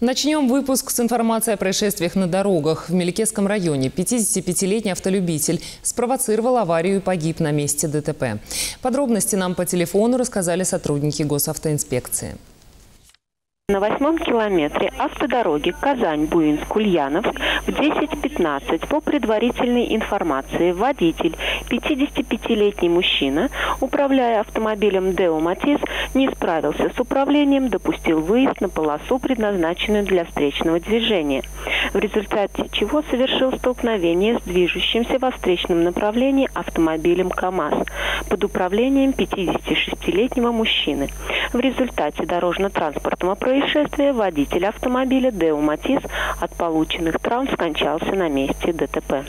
Начнем выпуск с информации о происшествиях на дорогах. В Меликесском районе 55-летний автолюбитель спровоцировал аварию и погиб на месте ДТП. Подробности нам по телефону рассказали сотрудники госавтоинспекции. На восьмом километре автодороги Казань-Буинск-Ульяновск в 10.15 по предварительной информации водитель, 55-летний мужчина, управляя автомобилем Део Матис, не справился с управлением, допустил выезд на полосу, предназначенную для встречного движения, в результате чего совершил столкновение с движущимся во встречном направлении автомобилем КАМАЗ под управлением 56-летнего мужчины. В результате дорожно-транспортного происшествия водитель автомобиля Део Матис от полученных травм скончался на месте ДТП.